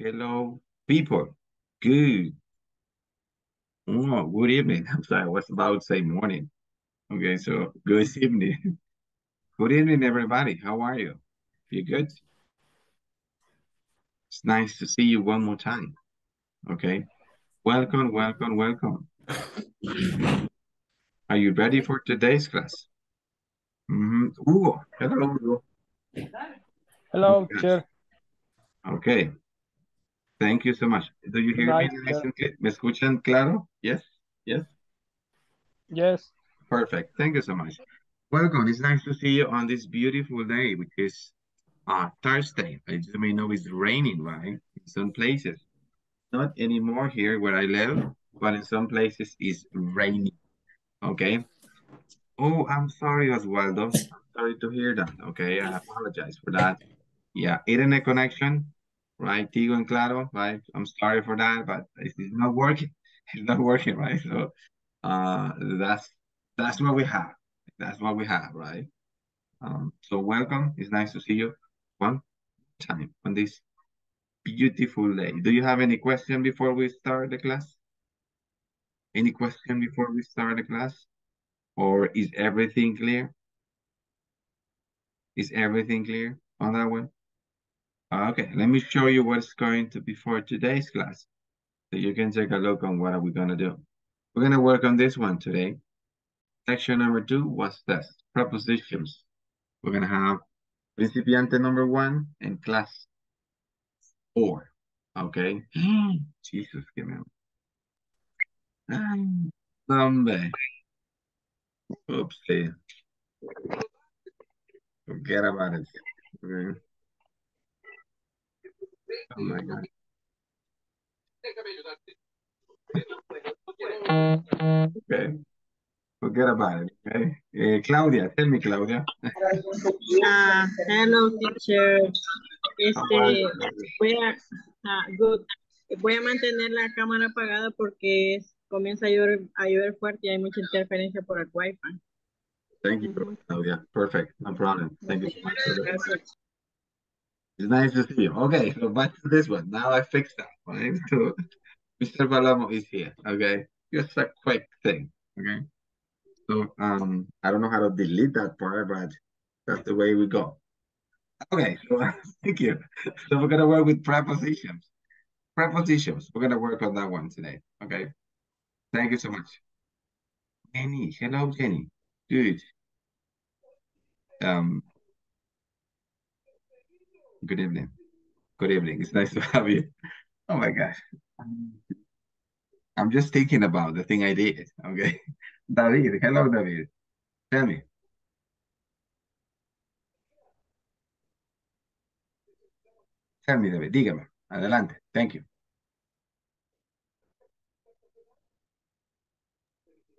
Hello, people. Good. Oh, good evening. I'm sorry, I was about to say morning. Okay, so good evening. Good evening, everybody. How are you? You good? It's nice to see you one more time. Okay. Welcome, welcome, welcome. Are you ready for today's class? Mm -hmm. Hugo, hello, Hugo. Hello, chair. Okay. Thank you so much. Do you hear nice, me nice and clear? ¿Me escuchan claro? Yes? Yes? Yes. Perfect. Thank you so much. Welcome. It's nice to see you on this beautiful day, which is uh, Thursday. As you may know, it's raining, right? In some places. Not anymore here where I live, but in some places it's raining. Okay. Oh, I'm sorry, Oswaldo. I'm sorry to hear that. Okay, I apologize for that. Yeah, internet connection, right? Tigo and Claro, right? I'm sorry for that, but it's not working. It's not working, right? So uh, that's that's what we have. That's what we have, right? Um, so welcome. It's nice to see you one time on this beautiful day. Do you have any question before we start the class? Any question before we start the class? Or is everything clear? Is everything clear on that one? Ah, okay, let me show you what's going to be for today's class. So you can take a look on what are we going to do. We're going to work on this one today. Section number two was this, prepositions. We're going to have principiante number one and class four. Okay. Jesus, give me Number. Oopsie. Forget about it. Okay. Oh my God. Okay. Forget about it, okay? Uh, Claudia, tell me, Claudia. uh, hello, teacher. Este, voy a, uh, good. Voy a mantener la cámara apagada porque comienza a llover, a llover fuerte y hay mucha interferencia por el wifi. Thank you, Claudia. Perfect. No problem. Thank you so much. It's nice to see you. Okay, so back to this one. Now I fixed that, right? So Mr. Palomo is here, okay? Just a quick thing, okay? So um, I don't know how to delete that part, but that's the way we go. Okay, so thank you. So we're gonna work with prepositions. Prepositions, we're gonna work on that one today, okay? Thank you so much. Jenny, hello, Jenny. Good. Um, Good evening. Good evening. It's nice to have you. Oh my gosh. I'm just thinking about the thing I did. Okay. David. Hello, David. Tell me. Tell me, David. Dígame. Adelante. Thank you.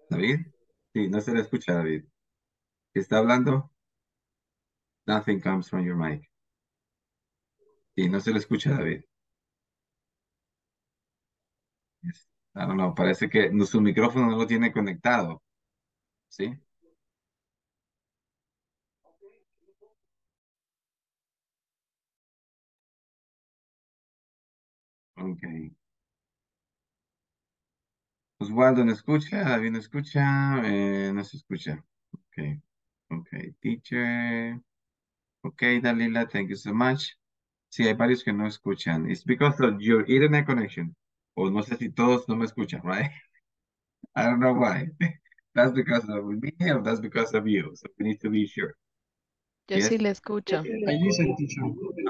David. Sí, no se le escucha, David. ¿Está hablando? Nothing comes from your mic. Y no se le escucha, David. I don't know, parece que su micrófono no lo tiene conectado. ¿Sí? Ok. Oswaldo no escucha, David no escucha, eh, no se escucha. Ok, ok, teacher. Ok, Dalila, thank you so much. Sí, hay varios que no escuchan. It's because of your internet connection. O no sé si todos no me escuchan, right? I don't know why. That's because of me or that's because of you. So we need to be sure. Yo yes? sí le escucho.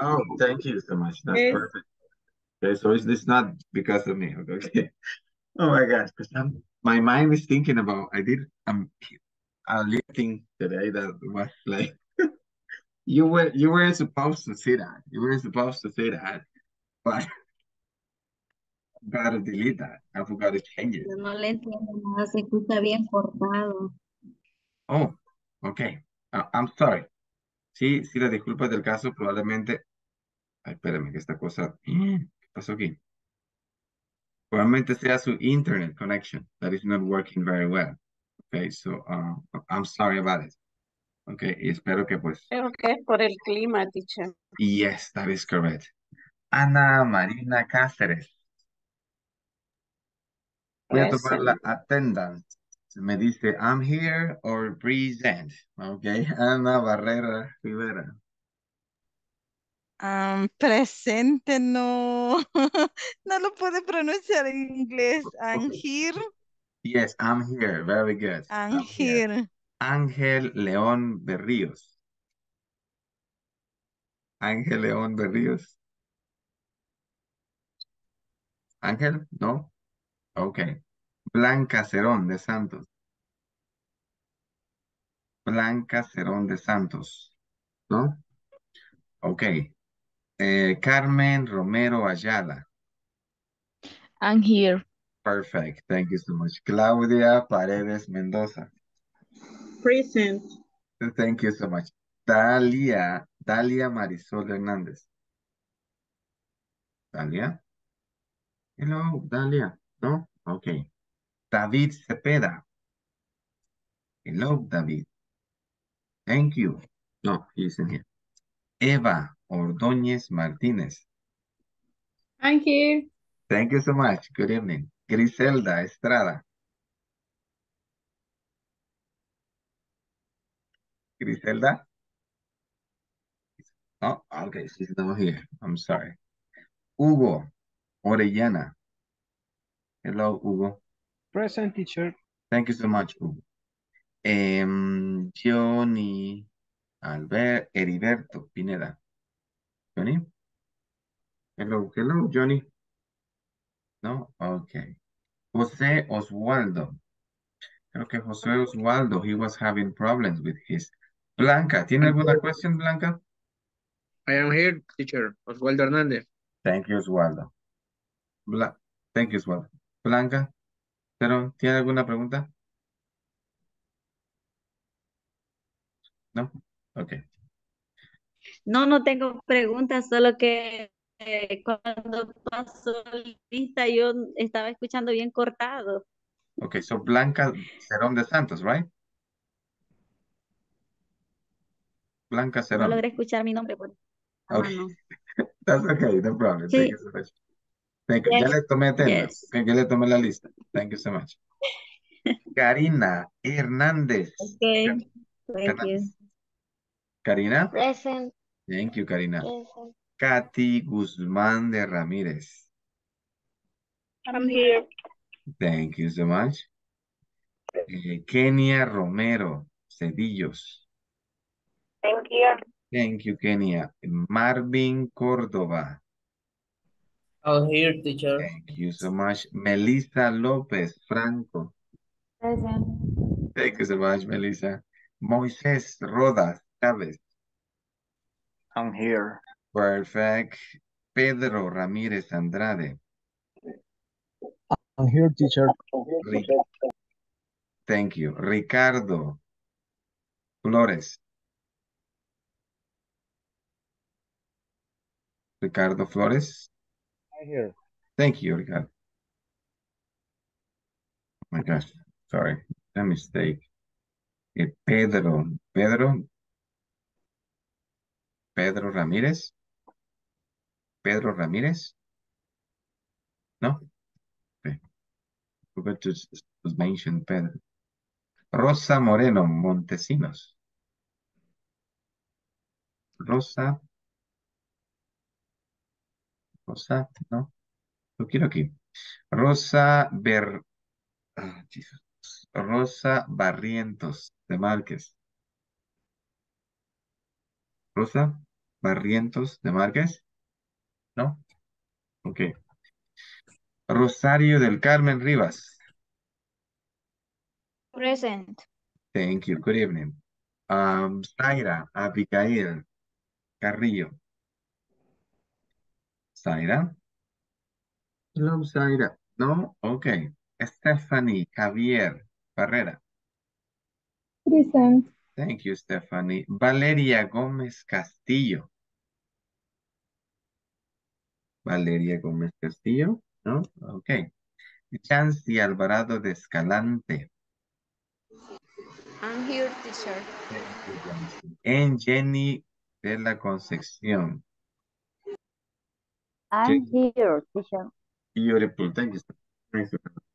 Oh, thank you so much. That's yes. perfect. Okay, so it's, it's not because of me. Okay. Oh my gosh, because I'm my mind is thinking about I did um a little thing today that was like you were you weren't supposed to say that. You weren't supposed to say that. But I gotta delete that. I forgot to change it. No le entiendo nada, se escucha bien cortado. Oh, okay. Uh, I'm sorry. Sí, sí, la disculpa del caso probablemente... Ay, espérame, que esta cosa... ¿Qué pasó aquí? Probablemente sea su internet connection that is not working very well. Okay, so uh, I'm sorry about it. Ok, y espero que pues... Creo que es por el clima, teacher. Yes, that is correct. Ana Marina Cáceres. Voy a tomar la attendance. Me dice, I'm here or present. Ok. Ana Barrera Rivera. Um, presente no, no lo puede pronunciar en inglés. I'm Okay. here, Yes, I'm here. Very good. I'm I'm here. here. Ángel León Berríos. Ángel León Berríos. Ángel, no. Ok. Blanca Cerón de Santos. Blanca Cerón de Santos. ¿No? Ok. Eh, Carmen Romero Ayala. I'm here. Perfect. Thank you so much. Claudia Paredes Mendoza. Present. Thank you so much. Dalia, Dalia Marisol Hernández. Dalia. Hello, Dalia. No? Okay. David Cepeda. Hello, David. Thank you. No, he's in here. Eva Ordóñez Martínez. I'm here. Thank you so much. Good evening. Griselda Estrada. Griselda? Oh, ah, okay, she's not here. I'm sorry. Hugo Orellana. Hello, Hugo. Present teacher. Thank you so much, Hugo. Em, Johnny Albert Heriberto Pineda. Johnny? Hello, hello, Johnny. No, okay. José Oswaldo. Creo que José Oswaldo, he was having problems with his. Blanca, ¿tiene alguna question, Blanca? I am here, teacher. Oswaldo Hernández. Thank you, Oswaldo. Bla Thank you, Oswaldo. Blanca, pero ¿tiene alguna pregunta? No? Okay. No, no tengo preguntas, solo que eh, cuando pasó lista yo estaba escuchando bien cortado. Okay, so Blanca Cerón de Santos, right? Blanca No Cerón. logré escuchar mi nombre por a Okay. mano. That's okay, no problem. Sí. Thank you so much. Thank you. Ya le tomé. Yes. Okay, ya le tomé la lista. Thank you so much. Karina Hernández. Okay. Thank you. Hernández. Karina. Present. Thank you, Karina. Present. Katy Guzmán de Ramírez. I'm here. Thank you so much. Eh, Kenia Romero Cedillos. Thank you. Thank you, Kenia. Marvin Córdoba. I'm here, teacher. Thank you so much. Melissa López Franco. Present. Thank you so much, Melissa. Moisés Rodas Chávez. I'm here. Perfect. Pedro Ramírez Andrade. I'm here teacher. Thank you. Ricardo Flores. Ricardo Flores. I'm here. Thank you, Ricardo. Oh my gosh, sorry, a mistake. Eh, Pedro, Pedro, Pedro Ramírez. Pedro Ramírez. No? Okay. Forgot to, s- to mention Pedro. Rosa Moreno Montesinos. Rosa. Rosa, no. Lo quiero aquí. Rosa Ber... ah. Rosa Barrientos de Márquez. Rosa Barrientos de Márquez. ¿No? Ok. Rosario del Carmen Rivas. Present. Thank you. Good evening. Um, Zaira Abigail Carrillo. Zaira. Hello, Zaira. No? Okay. Stephanie Javier Barrera. Present. Thank you, Stephanie. Valeria Gómez Castillo. Valeria Gómez Castillo. No? Okay. Chancy Alvarado de Escalante. I'm here, teacher. Thank you, Jancy. And Jenny de la Concepción. I'm here, teacher. Beautiful. Thank you. Thanks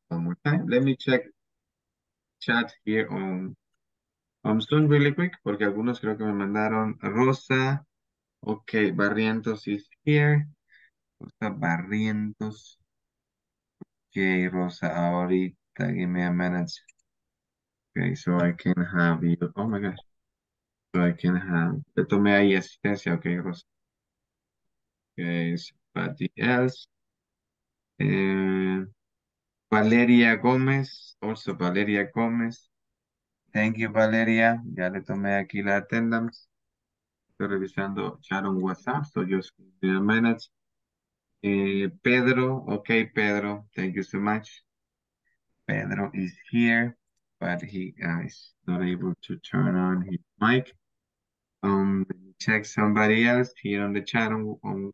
one more time. Let me check chat here on, on Zoom really quick, porque algunos creo que me mandaron Rosa. Okay, Barrientos is here. Rosa Barrientos. Okay, Rosa, ahorita, give me a minute. Okay, so I can have you. Oh my gosh. So I can have. Te tomé ahí asistencia. Okay, Rosa. Okay, somebody else. Eh, Valeria Gómez, also Valeria Gómez. Thank you, Valeria. Ya le tomé aquí la attendance. Estoy revisando chat on WhatsApp, so just give me a minute. Eh, Pedro, okay, Pedro, thank you so much. Pedro is here, but he uh, is not able to turn on his mic. Um, check somebody else here on the chat on, on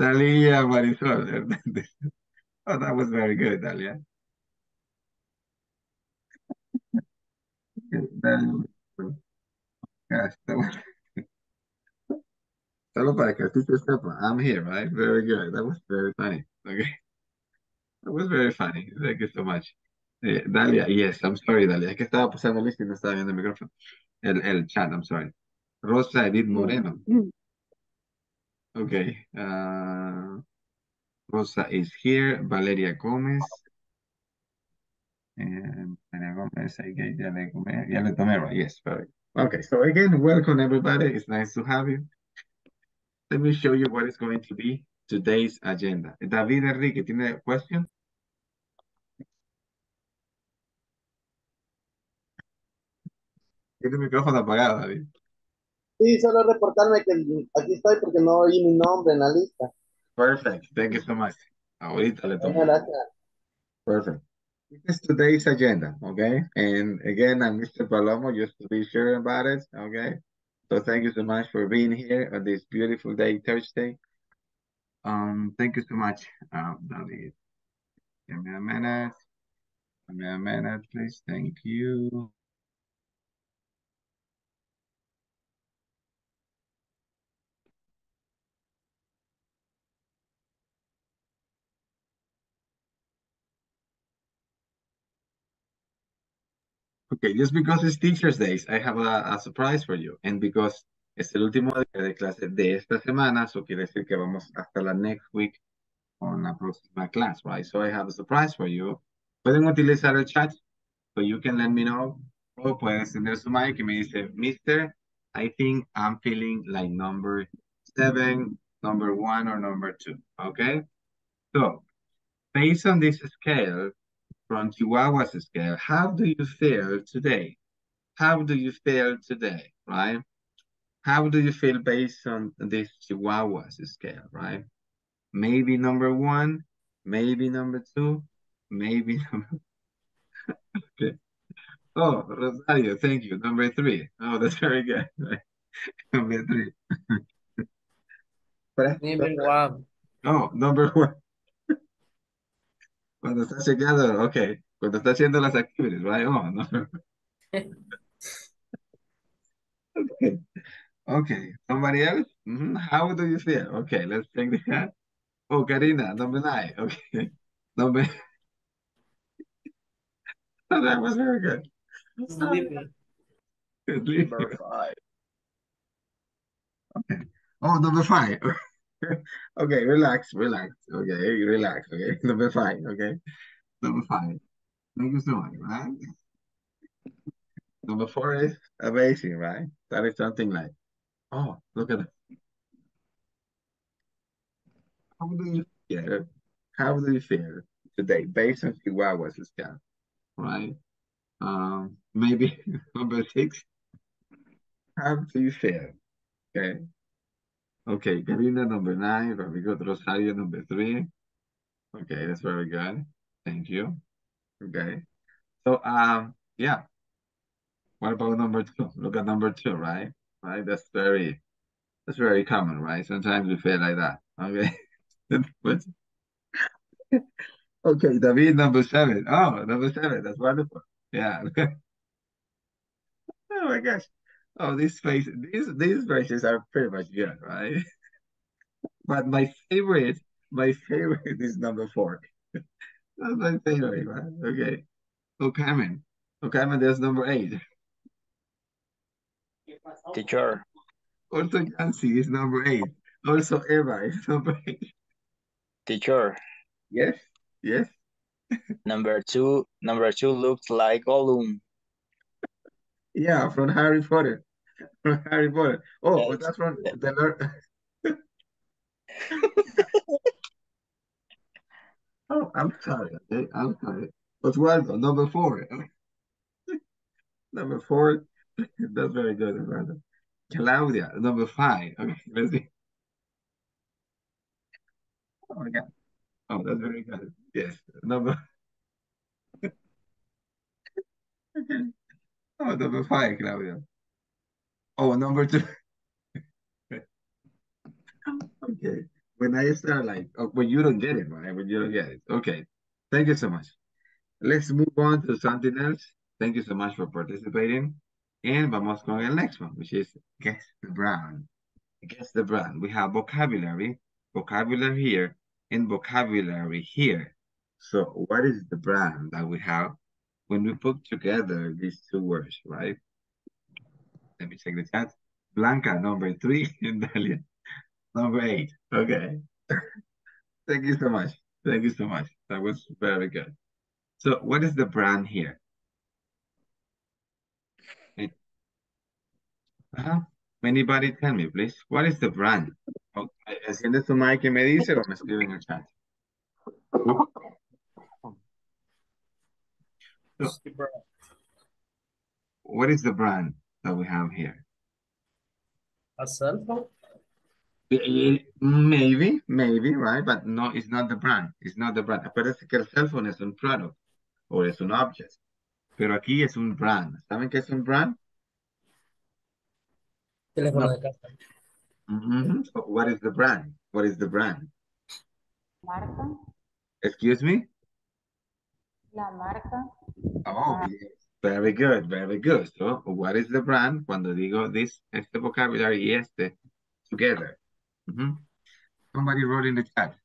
Dalia Marisol. oh, that was very good, Dalia. Gosh, that was... Solo para que así sepa. I'm here, right? Very good. That was very funny. Okay. That was very funny. Thank you so much. Eh, Dalia, yes, I'm sorry, Dalia. Es que estaba pasando lista y no estaba viendo el micrófono. El, el chat, I'm sorry. Rosa Edith Moreno. Okay. Uh, Rosa is here. Valeria Gomez. And Valeria Gomez, I get ya le, ya le tomé, right? Yes, perfect. Okay, so again, welcome everybody. It's nice to have you. Let me show you what is going to be today's agenda. David Enrique, ¿tiene a question? Tiene el micrófono apagado, David. Sí, solo reportarme que aquí estoy porque no oí mi nombre en la lista. Perfect. Thank you so much. Ahorita le tomo. Gracias. Perfect. This is today's agenda, okay? And again, I'm Mr. Palomo, just to be sure about it, okay? So thank you so much for being here on this beautiful day, Thursday. Um, thank you so much, uh, David. Give me a minute. Give me a minute, please. Thank you. Okay, just because it's Teacher's Days, I have a, a surprise for you. And because es el último día de clase de esta semana, eso quiere decir que vamos hasta la next week on la próxima clase, right? So I have a surprise for you. Pueden utilizar el chat, so you can let me know. O pueden encender su mic y me dice, Mister, I think I'm feeling like number seven, number one, or number two, okay? So, based on this scale, from Chihuahua's scale, how do you feel today? How do you feel today, right? How do you feel based on this Chihuahua's scale, right? Maybe number one, maybe number two, maybe number... okay. Oh, Rosario, thank you. Number three. Oh, that's very good. number three. Number one. Oh, number one. Cuando está chequeando, okay. Cuando está haciendo las activities, right? Oh, no. okay. Okay. Somebody else? Mm -hmm. How do you feel? Okay, let's take the hat. Oh, Karina, number nine. Okay. Number. oh, that was very good. Sleepy. Number five. Okay. Oh, number five. okay, relax, relax. Okay, relax. Okay, number five. Okay, number five. Thank you so much, right? Number four is amazing, right? That is something like, oh, look at that. How do you feel? How do you feel today based on Chihuahua's scan, right? Um, maybe number six. How do you feel? Okay. Okay, Karina number nine, Rodrigo Rosario number three. Okay, that's very good. Thank you. Okay. So um yeah. What about number two? Look at number two, right? Right? That's very that's very common, right? Sometimes we feel like that. Okay. but okay, David number seven. Oh, number seven. That's wonderful. Yeah. oh my gosh. Oh, these faces, these these faces are pretty much good, right? But my favorite, my favorite is number four. That's my favorite, right? Okay. Okaman. Okaman, there's number eight. Teacher, Also, Yancy is number eight. Also, Eva is number eight. teacher, Yes, yes. number two, number two looks like Gollum. Yeah, from Harry Potter. From Harry Potter. Oh, but oh, that's from the Lord. Oh, I'm sorry. Okay, I'm sorry. Oswaldo, number four. Eh? Number four. That's very good, Oswaldo. Claudia, number five. Okay, let's see. Oh my God. Oh, that's very good. Yes, number. Okay. Oh, number five, Claudia. Oh, number two. Okay. When I start like, oh, when you don't get it, right? When you don't get it. Okay. Thank you so much. Let's move on to something else. Thank you so much for participating. And vamos con el next one, which is guess the brand. Guess the brand. We have vocabulary, vocabulary here, and vocabulary here. So what is the brand that we have when we put together these two words, right? Let me check the chat. Blanca, number three, and Dalia, number eight. Okay. Thank you so much. Thank you so much. That was very good. So what is the brand here? It- Uh-huh. Anybody tell me, please? What is the brand? Oh, enciende su mic y me dice o me escribe en el chat. What is the brand that we have here? A cell phone? Eh, Maybe, maybe, right? But no, it's not the brand. It's not the brand. Acuérdense que el cell phone es un product o es un object. Pero aquí es un brand. ¿Saben qué es un brand? Teléfono No. de casa. Mhm. So what is the brand? What is the brand? Marca, Excuse me? la marca, Oh, yes. Very good, very good. So, what is the brand? Cuando digo this, este vocabulary y este together. Mhm. Somebody wrote in the chat.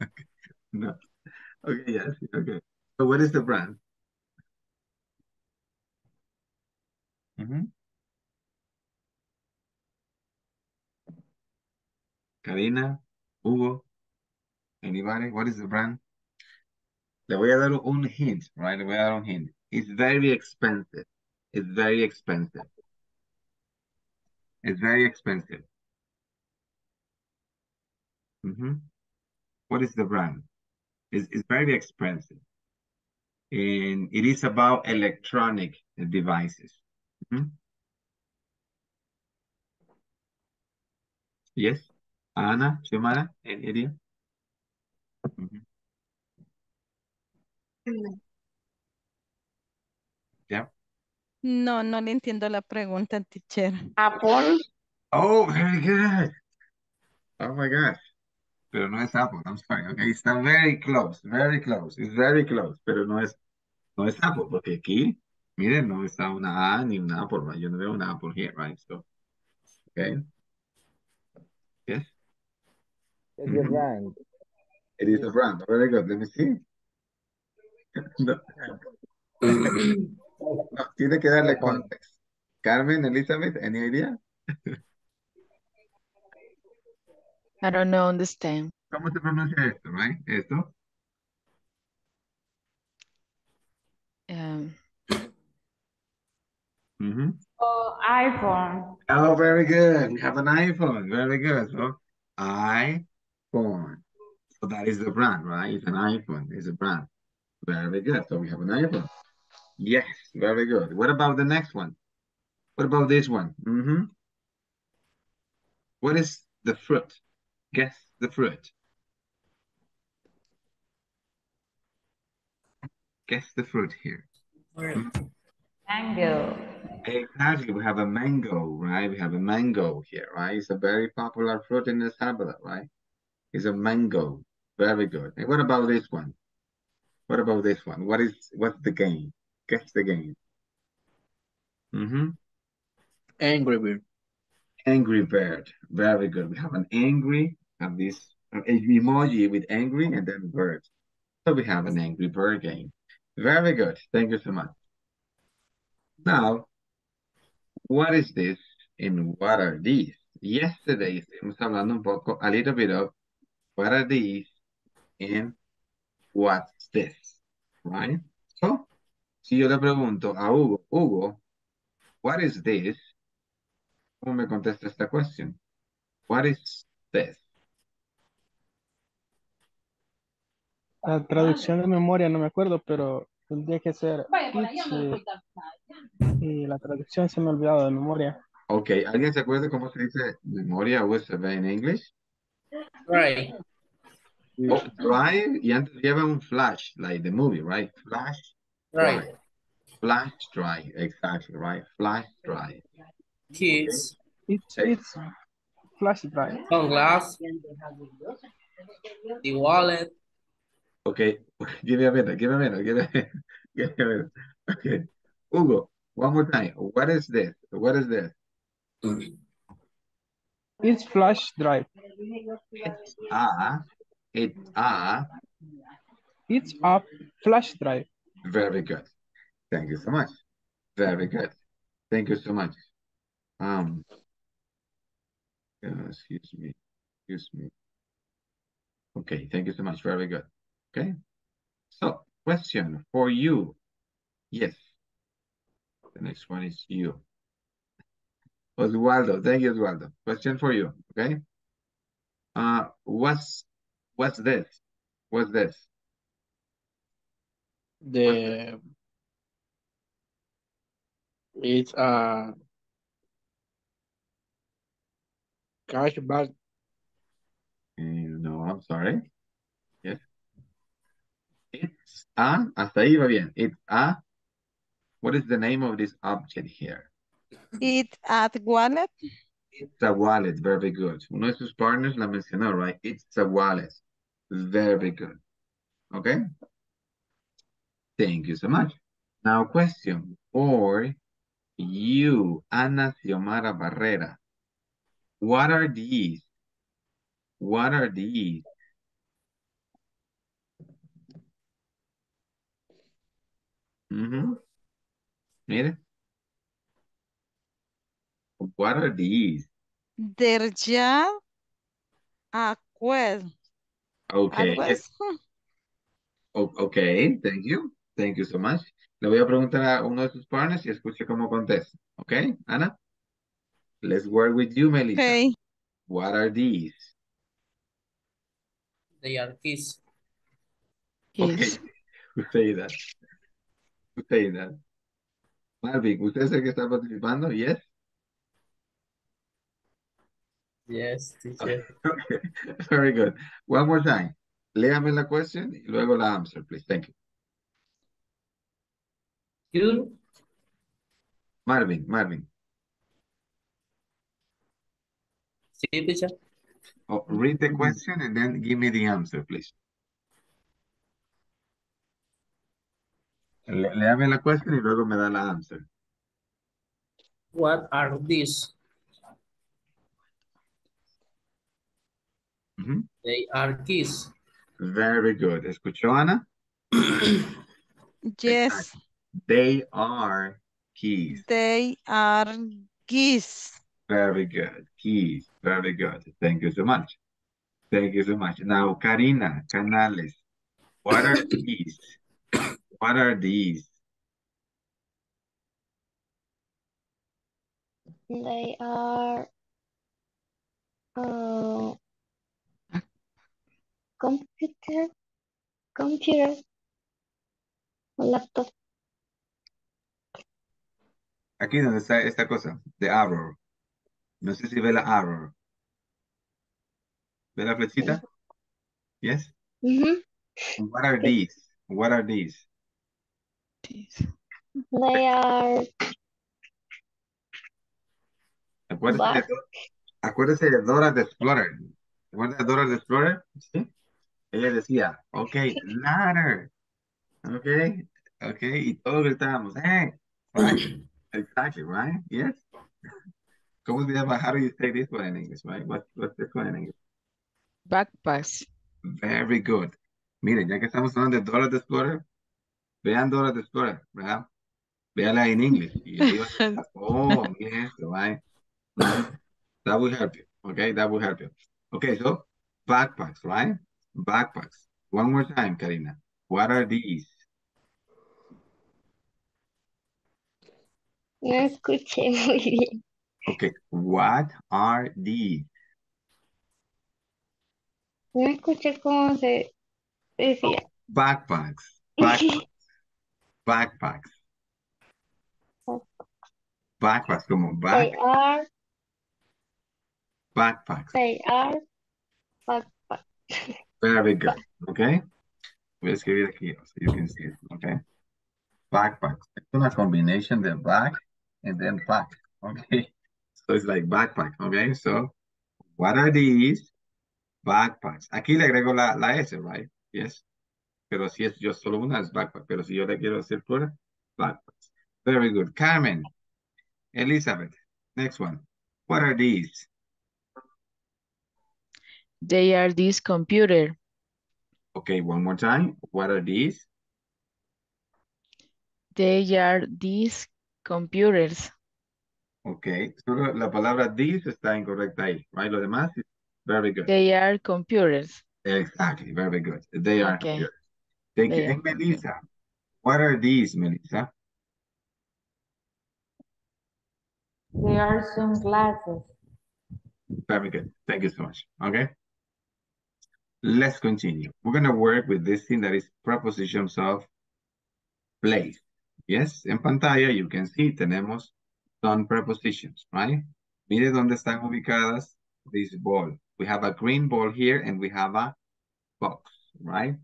No. Okay, yes, okay. So, what is the brand? Mhm. Karina, Hugo, anybody? What is the brand? Le voy a dar un hint, right? Le voy a dar un hint. It's very expensive. It's very expensive. It's very expensive. Mhm. What is the brand? It's, it's very expensive. And it is about electronic devices. Mhm. Yes? Ana, Xiomara, any idea? Mhm. Yeah. No, no le entiendo la pregunta, teacher. Apple, Oh, very good. Oh my gosh. Pero no es Apple, I'm sorry. Okay, está very close, very close. It's very close, pero no es, no es Apple, porque aquí, miren, no está una A ni una Apple, right? Yo no veo una Apple here, right? So, okay. Yes, It's the Mhm. brand. it is a brand. Very good. Let me see. No. No, tiene que darle context. Carmen, Elizabeth, any idea? I don't know, understand. ¿Cómo se pronuncia esto, right? Esto. Um, Mhm. o iPhone, Oh, very good. We have an iPhone. Very good. So, iPhone. So that is the brand, right? It's an iPhone. It's a brand. Very good. So we have an iPhone. Yes, very good. What about the next one? What about this one? Mm-hmm. What is the fruit? Guess the fruit. Guess the fruit here. mango, Exactly. We have a mango, right? We have a mango here, right? It's a very popular fruit in El Salvador, right? It's a mango. Very good. And what about this one? What about this one? What is what's the game? Guess the game. Mm-hmm. Angry Bird. Angry bird. Very good. We have an angry, and this emoji with angry and then bird. So we have an angry bird game. Very good. Thank you so much. Now, what is this and what are these? Yesterday estuvimos hablando un poco, a little bit of what are these and what's this, right? So, si yo le pregunto a Hugo, Hugo, what is this? ¿Cómo me contesta esta cuestión? What is this? La traducción de memoria no me acuerdo, pero tendría que ser y la traducción se me ha olvidado de memoria. Okay, ¿alguien se acuerda cómo se dice memoria USB en inglés? Right. Oh, drive y antes lleva un flash, like the movie, right? Flash Right. drive. Flash drive, exactly, right? Flash drive. Kids. It's, it's flash drive. Sunglass. The wallet. Okay, give me a minute, give me a minute, give me, give me a minute. Okay, Hugo, one more time. What is this? What is this? It's flash drive. It's a, it's a, It's a flash drive. Very good. Thank you so much. Very good. Thank you so much. Um, uh, excuse me, excuse me. Okay, thank you so much. Very good. Okay. So, question for you. Yes. The next one is you. Oswaldo, thank you, Oswaldo. Question for you, okay? Uh, what's, what's this? What's this? The it's a cashback. Eh, no, I'm sorry. Yes. It's a, hasta ahí va bien. It's a, what is the name of this object here? It's a wallet. It's a wallet, very good. Uno de sus partners la mencionó, right? It's a wallet. Very good. Okay? Thank you so much. Now question for you, Ana Xiomara Barrera. What are these? What are these? Mm-hmm. Mire. What are these? They're just a quest. Okay. Yes. así. Okay, thank you. Thank you so much. Le voy a preguntar a uno de sus partners y escuche cómo contesta. Okay, Ana? Let's work with you, Melissa. Okay. What are these? They are keys. Okay. Yes. Who say that? Who say that? Marvin, ¿usted es el que está participando? Yes? Yes, teacher. Okay, very good. One more time. Léame la question y luego la answer, please. Thank you. You Marvin, Marvin. see, teacher. Oh, read the question and then give me the answer, please. Le, léame la question y luego me da la answer. What are these? They are keys. Very good. ¿Escuchó, Ana? Yes, They are keys. they are geese. Very good. Keys. Very good. Thank you so much. Thank you so much. Now, Karina Canales, what are these? What are these? They are uh, computer, computer, laptop. Aquí donde está esta cosa, the arrow. No sé si ve la arrow. ¿Ve la flechita? Yes? Mhm. What are these? What are these? They are Acuérdese de, Back. acuérdese de Dora the Explorer. ¿Se acuerda de Dora the Explorer? Sí. Ella decía, ok, ladder. Ok, ok, y todos gritábamos, hey. Exactly, right? Yes. ¿Cómo se llama? How do you say this one in English, right? What, what's this one in English? Backpacks. Very good. Miren, ya que estamos hablando de Dora the Explorer, vean Dora the Explorer, ¿verdad? Véala en inglés. Y ahí vas a pensar, oh, esto, right? That will help you, okay? That will help you. Okay, so backpacks, right? Backpacks. One more time, Karina. What are these? No escuché muy bien. Okay, what are these? No escuché cómo se decía. Backpacks. Backpacks. Backpacks. Backpacks, como back, They are, backpacks. they are backpack. Very good. Okay. Voy a escribir aquí so you can see it. Okay. Backpacks. Es una combination de back and then pack. Okay. So it's like backpack. Okay. So what are these? Backpacks. Aquí le agrego la, la S, right? Yes. Pero si es yo solo una, es backpack. Pero si yo le quiero decir pura, backpacks. Very good. Carmen. Elizabeth. Next one. What are these? They are this computer. Okay, one more time. What are these? They are these computers. Okay, solo la palabra these está incorrecta ahí, right? Lo demás is very good. They are computers. Exactly, very good. They are Okay. here. Thank you. They are And Melissa, what are these, Melissa? They are sunglasses. Very good. Thank you so much. Okay. Let's continue. We're going to work with this thing that is prepositions of place. Yes, en pantalla you can see tenemos some prepositions, right? Mire dónde están ubicadas this ball. We have a green ball here and we have a box, right?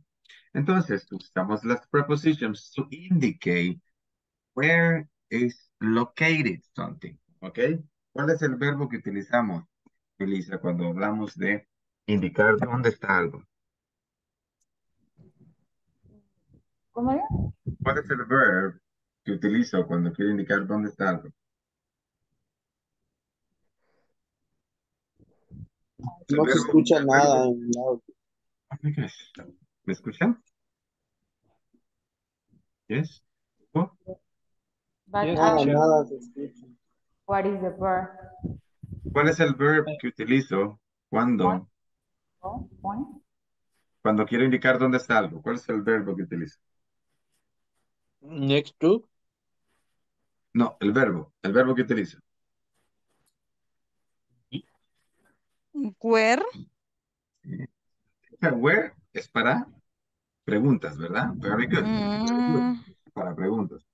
Entonces, usamos las prepositions to indicate where is located something, ¿ok? ¿Cuál es el verbo que utilizamos, Elisa, cuando hablamos de indicar dónde está algo? ¿Cómo es? ¿Cuál es el verbo que utilizo cuando quiero indicar dónde está algo? No se escucha nada. Oh gosh. ¿Me escuchan? Yes? Oh, Yes, Nada, teacher. nada se escucha. what is the verb? ¿Cuál es el verbo que utilizo cuando, Oh, point. cuando quiero indicar dónde está algo? ¿Cuál es el verbo que utilizo? Next to. No, el verbo, el verbo que utilizo. Where? Where es para preguntas, ¿verdad? Very good. Mm, Para preguntas.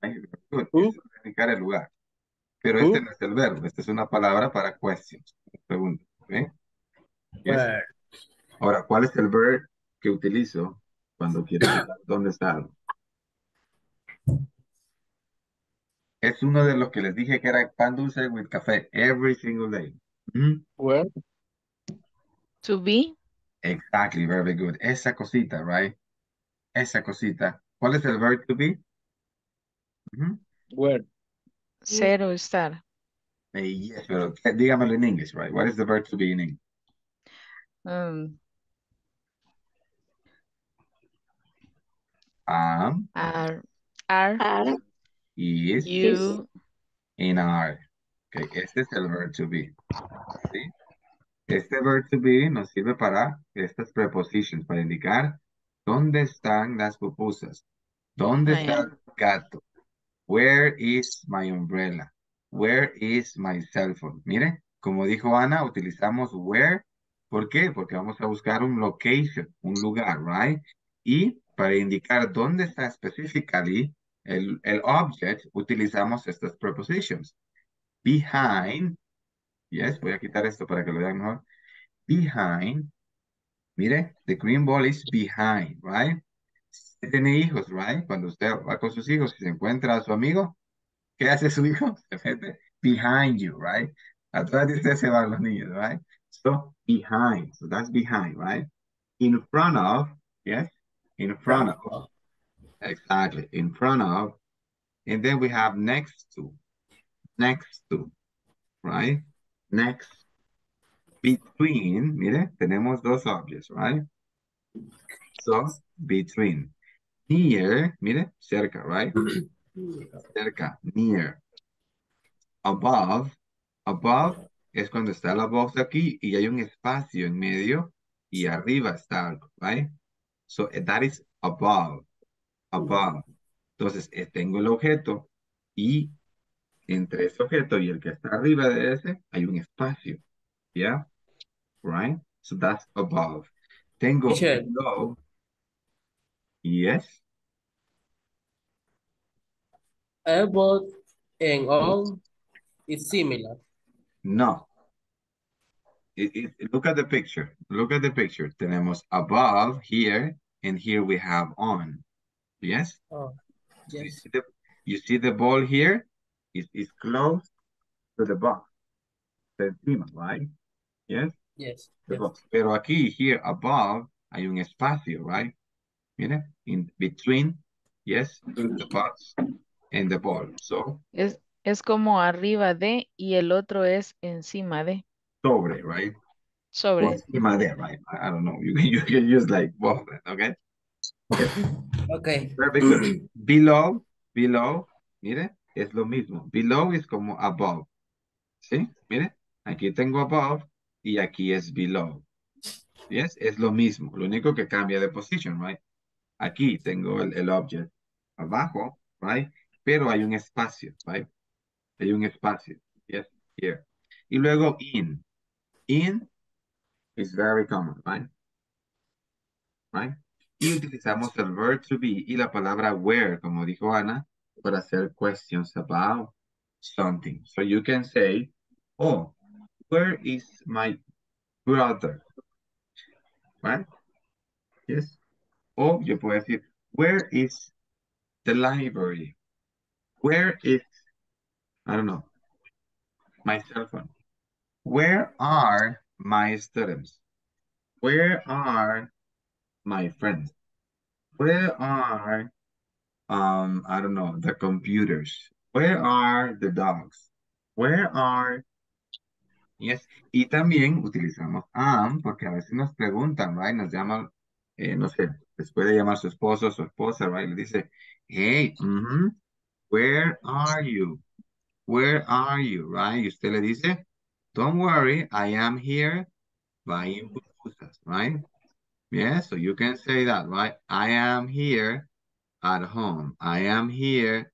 Indicar el lugar. Pero este no es el verbo, esta es una palabra para questions, preguntas. ¿ok? Yes. Where? Ahora, ¿cuál es el verbo que utilizo cuando quiero indicar dónde está algo? Es uno de los que les dije que era pan dulce with café every single day. Where? To be. Exactly, very good. Esa cosita, right? Esa cosita. ¿Cuál es el verb to be? Ujú. Where? Ser o estar. Eh, yes, pero dígamelo en English, right? What is the verb to be in English? Um, Am, are, are Are, is, you and are. Okay, este es el verb to be. ¿sí? Este verb to be nos sirve para estas prepositions, para indicar dónde están las pupusas. ¿Dónde está el gato? Where is my umbrella? Where is my cell phone? Mire, como dijo Ana, utilizamos where. ¿Por qué? Porque vamos a buscar un location, un lugar, right? Y para indicar dónde está específicamente el, el object, utilizamos estas prepositions. Behind, yes, voy a quitar esto para que lo vean mejor. Behind, mire, the green ball is behind, right? Tiene hijos, right? Cuando usted va con sus hijos y se encuentra a su amigo, ¿qué hace su hijo? Se behind you, right? Atrás de usted se van los niños, right? So, behind, so that's behind, right? In front of, yes? In front of, exactly, in front of, and then we have next to, next to, right? Next. Between, mire, tenemos dos objects, right? So, between. Near, mire, cerca, right? Cerca, near. Above, above es cuando está la box aquí y hay un espacio en medio y arriba está algo, right? So, that is above, above. Entonces, eh, tengo el objeto y entre ese objeto y el que está arriba de ese hay un espacio, ¿ya? Right? So, that's above. Tengo below. Yes. Above and on is similar. No. It- it- look at the picture. Look at the picture. Tenemos above here, and here we have on. Yes? Oh, You yes. see the, you see the ball here? It is close to the box. The encima, right? Yes? Yes. The yes. box. Pero aquí, here above, hay un espacio, right? Mire, in between, yes, the box and the ball. So, Es, es como arriba de y el otro es encima de. sobre, right? Or Sobre. encima de, right? I I don't know. You can, you can use like both, okay? Okay. Below, below, mire, es lo mismo. Below es como above. ¿Sí? Mire, aquí tengo above y aquí es below. Yes, es lo mismo. Lo único que cambia de position, right? Aquí tengo el, el object abajo, right? Pero hay un espacio, right? Hay un espacio. Yes, here. Y luego in. In is very common, right? Right? Utilizamos el verb to be y la palabra where, como dijo Ana, para hacer questions about something. So you can say, oh, where is my brother? Right? Yes. O yo puedo decir, where is the library? Where is, I don't know, my cell phone? Where are my students? Where are my friends? Where are, um, I don't know, the computers? Where are the dogs? Where are, yes, y también utilizamos am, porque a veces nos preguntan, right, nos llaman, eh, no sé, les puede llamar su esposo su esposa, right, le dice, hey, mm -hmm, where are you? Where are you, right? Y usted le dice, don't worry, I am here buying pupusas, right? Yeah, so you can say that, right? I am here at home. I am here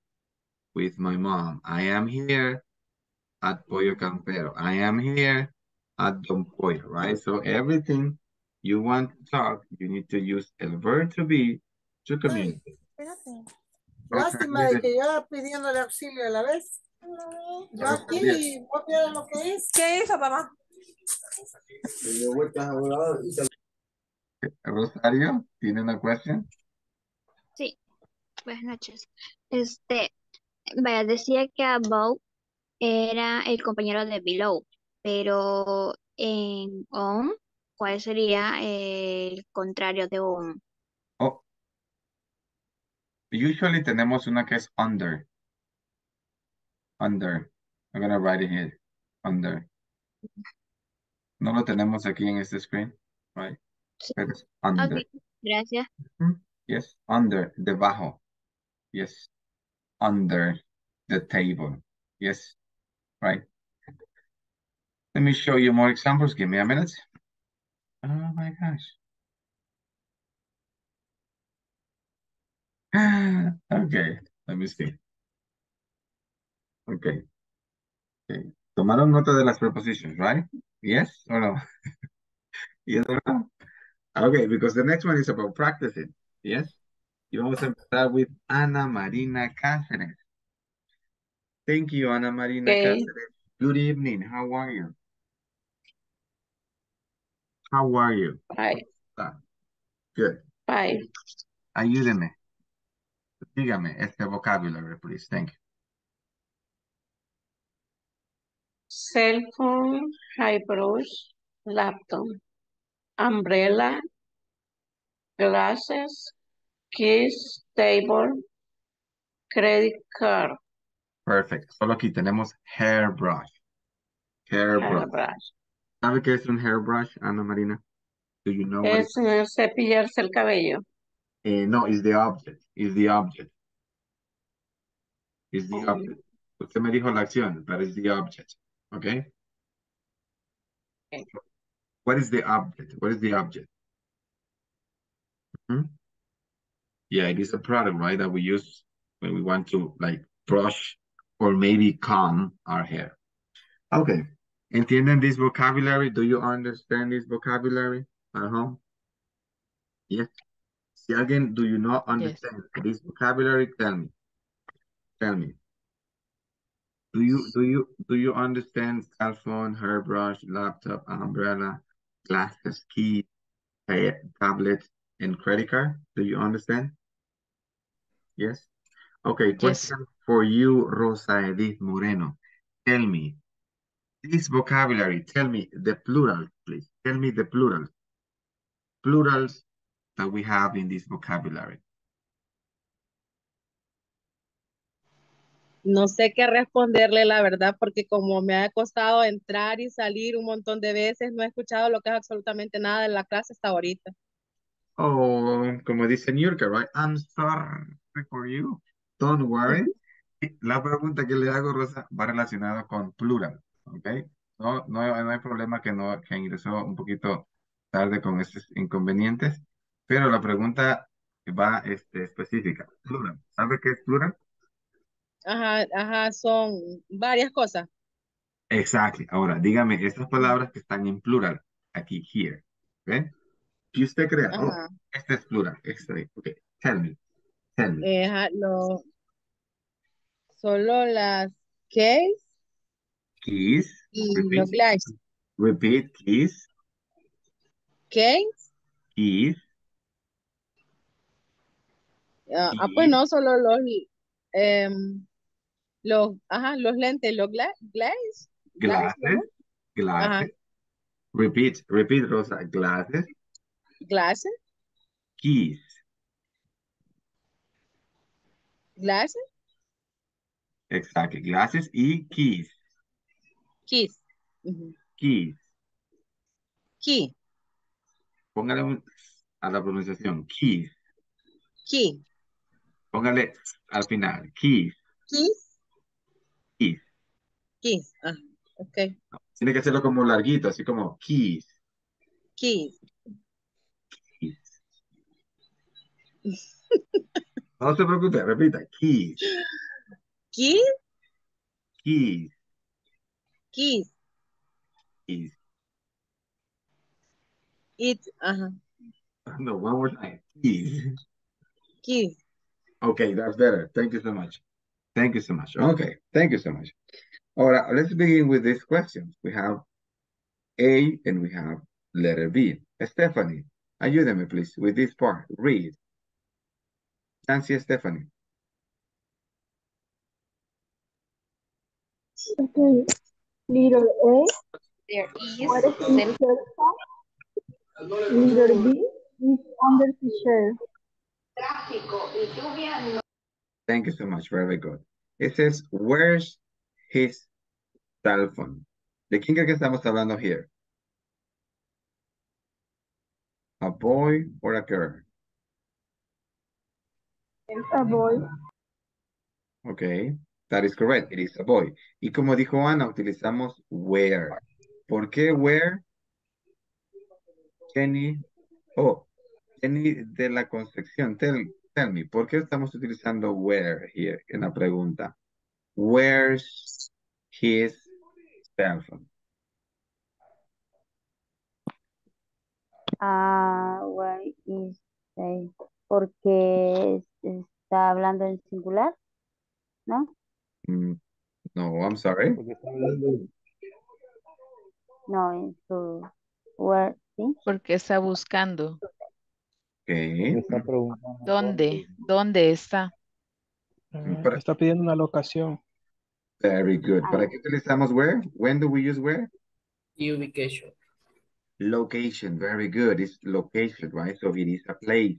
with my mom. I am here at Pollo Campero. I am here at Don Pollo, right? So everything you want to talk, you need to use el verb to be to communicate. Espérate. Okay, Lástima de mire. que yo pidiéndole auxilio a la vez. Yo aquí y vos vieras lo que es. ¿Qué hizo, papá? Rosario, ¿tiene una question? Sí, buenas noches. Este, vaya, decía que above era el compañero de below, pero en on, ¿cuál sería el contrario de on? Oh, usually tenemos una que es under. Under. I'm gonna write it here. Under. No lo tenemos aquí en este screen, right? Es under. Ok, gracias. Mhm. Yes, under, debajo. Yes, under the table. Yes, right. Let me show you more examples. Give me a minute. Oh my gosh. Okay, let me see. Okay. Okay. Tomaron nota de las prepositions, right? Yes or no? Yes or no? Okay, because the next one is about practicing. Yes? Y vamos a empezar with Ana Marina Cáceres. Thank you, Ana Marina Okay. Cáceres. Good evening. How are you? How are you? Five, Ah, good. five, Ayúdeme. Dígame este vocabulary, please. Thank you. cell phone, high brush, laptop, umbrella, glasses, keys, table, credit card. Perfect. Solo aquí tenemos hairbrush. Hairbrush. Hairbrush. ¿Sabe qué es un hairbrush, Ana Marina? Do you know it Es eh, cepillarse el cabello. Eh, no, is the object. Is the object. Is the object. Usted me dijo la acción, but it's the object. Okay? Okay. What is the object? What is the object? Mhm. Yeah, it is a product, right, that we use when we want to like brush or maybe comb our hair. Okay. ¿Entienden this vocabulary? Do you understand this vocabulary at home? Yes. Si alguien, do you not understand this vocabulary? Tell me. Tell me. Do you do you do you understand cell phone, hairbrush, laptop, umbrella, glasses, key, tablet, and credit card? Do you understand? Yes. Okay. Question for you, Rosa Edith Moreno. Tell me this vocabulary. Tell me the plural, please. Tell me the plural. Plurals that we have in this vocabulary. No sé qué responderle, la verdad, porque como me ha costado entrar y salir un montón de veces, no he escuchado lo que es absolutamente nada de la clase hasta ahorita. Oh, como dice Nurka, right? I'm sorry for you. Don't worry. La pregunta que le hago, Rosa, va relacionada con plural, ¿ok? No, no, no hay problema que no que ingresó un poquito tarde con estos inconvenientes, pero la pregunta va este, específica. Plural. ¿Sabe qué es plural? Ajá, ajá, son varias cosas. Exactly. Ahora, dígame estas palabras que están en plural, aquí, here, ¿ok? Que usted crea, oh, este es plural, este, ok, tell me, tell me. Eh, ajá, lo, solo las case Keys, y repeat, los glass. repeat, keys, Case, keys, ah, ah, pues no, solo los, em, los, ajá, los lentes, los gla glass, glass, glasses, glasses, repeat, repeat, Rosa, glasses, glasses, keys, glasses, exactly, glasses y keys, keys, ujú, keys. key, Póngale a la pronunciación, keys. key, Póngale al final, keys, keys, keys. keys, ah, ok, Tiene que hacerlo como larguito, así como keys, keys, keys. No se preocupe, repita, keys, keys, keys, keys, keys. it, ajá, No, one more time, keys. keys, Okay, that's better. Thank you so much. Thank you so much. Okay, thank you so much. All right, let's begin with these questions. We have A and we have letter B. Stephanie, ayúdame please with this part. Read. Nancy Stephanie. Okay. Letter A. There is What is in cell cell? Letter B is under the chair. Thank you so much. Very good. It says, where's his cell phone? ¿De quién cree que estamos hablando here? A boy or a girl? It's a boy. Okay, that is correct. It is a boy. Y como dijo Ana, utilizamos where. ¿Por qué where? Jenny, oh, Jenny de la Concepción, tell, tell me, ¿por qué estamos utilizando where here en la pregunta? Where's his cell phone? Ah, where is they? Porque es- está hablando en singular, ¿no? Mm, no, I'm sorry. No, en su where, ¿sí? Porque está buscando. ¿Dónde? ¿Dónde está? Eh, está pidiendo una locación. Very good. ¿Para qué utilizamos where? When do we use where? The ubication. Location, very good. It's location, right? So it is a place.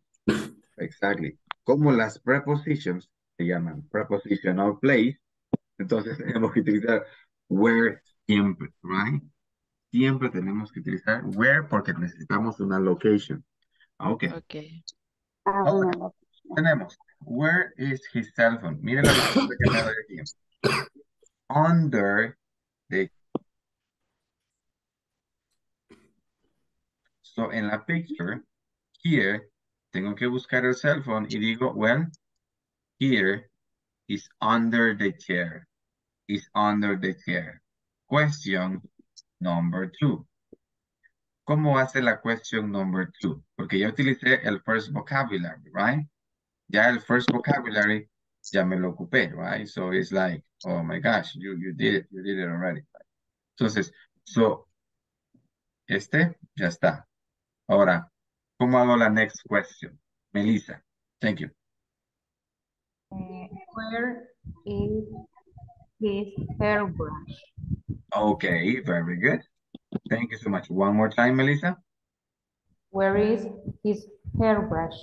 Exactly. Como las prepositions se llaman prepositional place, entonces tenemos que utilizar where Siempre, right? Siempre tenemos que utilizar where porque necesitamos una location. Ok. Okay. Ah, Ahora, tenemos, where is his cell phone? Miren la respuesta que me doy aquí. Under the... So, en la picture, here, tengo que buscar el cell phone y digo, well, here is under the chair. Is under the chair. Question number two. ¿Cómo hace la question number two? Porque ya utilicé el first vocabulary, right? Ya el first vocabulary ya me lo ocupé, right? So it's like, oh my gosh, you, you did it, you did it already. Entonces, so, este ya está. Ahora, ¿cómo hago la next question? Melissa, thank you. Uh, where is his hairbrush? Okay, very good. Thank you so much. One more time, Melissa. Where is his hairbrush?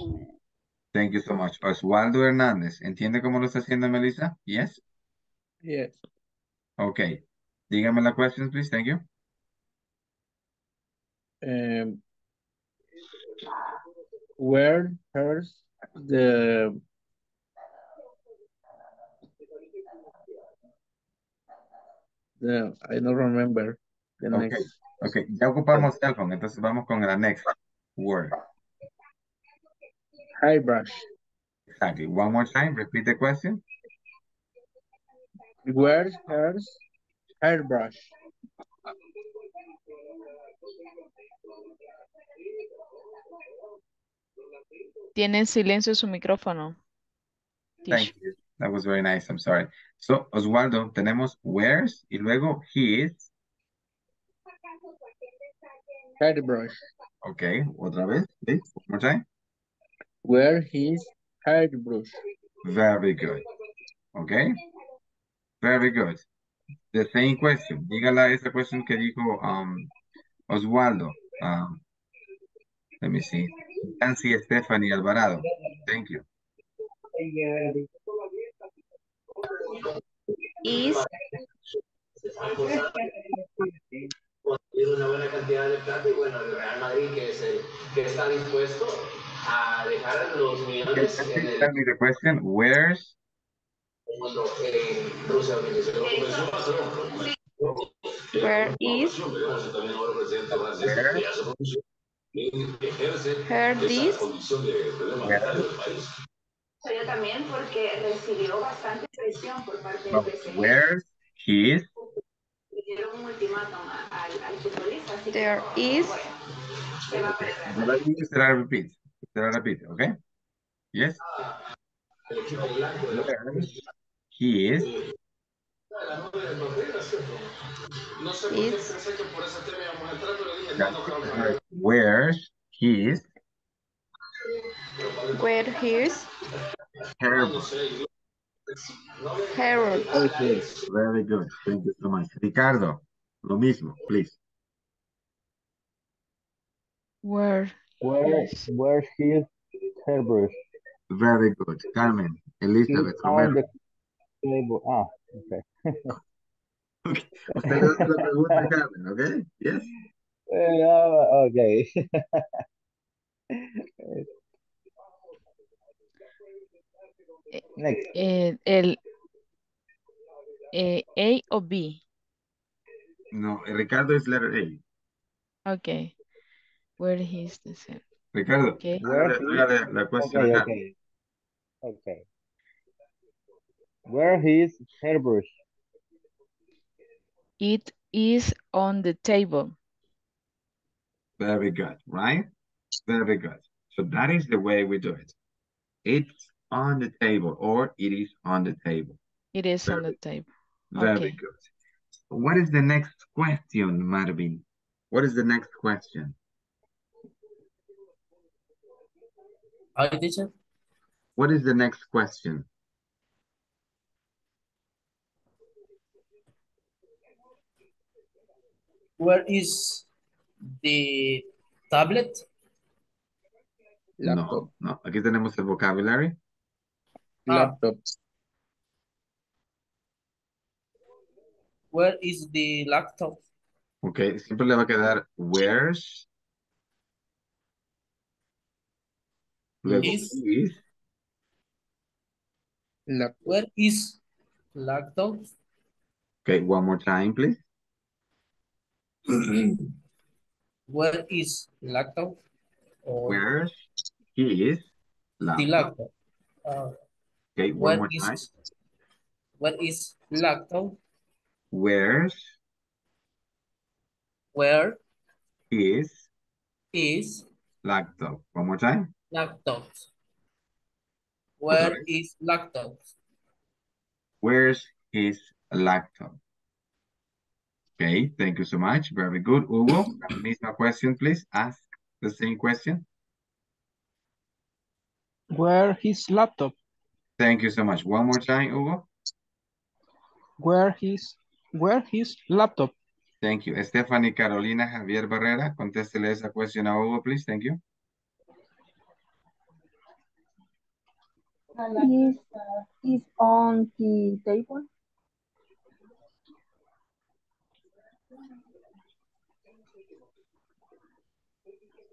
Thank you so much. Oswaldo Hernández, ¿entiende cómo lo está haciendo Melissa? Yes? Yes. Okay. Dígame la question, please. Thank you. Um, where hers the the I don't remember the Okay. next Okay, ya ocupamos cell phone, entonces vamos con la next word. hairbrush. Exactly. One more time, repeat the question. Where's hers hairbrush? Tiene silencio su micrófono. Thank you. That was very nice. I'm sorry. So, Oswaldo, tenemos where's y luego his. Hairbrush. Okay, otra vez. One more time. Where his hairbrush? Very good. Okay. Very good. The same question. Dígala esa question que dijo um, Oswaldo. Um, let me see. Nancy Stephanie Alvarado. Thank you. Is una buena cantidad de plata y bueno, el Real Madrid que, es el, que está dispuesto a dejar los millones. En el, me where's en Rusia, Where is her this? Pero también. Where is there is se va a perder. But I need to repeat. Okay? Yes. El equipo blanco de la Where's his la novia de Mbappé, ¿no es cierto? No sé por qué It's- pensé que por ese tema íbamos a entrar, pero dije, no, no creo que where's his where his hair? no sé. No me hair Okay, very good. Thank you so much. Ricardo, lo mismo, please. Where Where, where's his hairbrush? Very good. Carmen, Elizabeth, He's on Romero. the table. Ah, okay. Usted le la pregunta Carmen, okay? Yes. Eh, ah, okay. Next. eh, el eh, A o B? No, Ricardo es letter A. Okay. Where is the cell? Ricardo, Okay. Where hágale, hágale la cuestión Okay, a okay. Okay. Where his hairbrush? It is on the table. Very good, right? Very good. So that is the way we do it. It's on the table or it is on the table. It is on the table. Very Okay. good. What is the next question, Marvin? What is the next question? Hi, teacher. What is the next question? Where is the tablet? No, no. Aquí tenemos el vocabulary. Ah. Laptop. Where is the laptop? Ok, siempre le va a quedar where's. Luego Is. is. La, Where is laptop? Okay, one more time, please. Where is laptop? Or Where's his the laptop? laptop? Uh, Okay, one where more is where is laptop? Where's Where his is laptop? One more time. laptop? Where vez. is laptop? Where's his laptop? Okay, thank you so much. Very good. Hugo, a question, please. Ask the same question. Where his laptop? Thank you so much. One more time, Hugo. Where his where his laptop? Thank you. Stephanie Carolina Javier Barrera, contéstele esa question a Hugo, please. Thank you. Is, is on the table.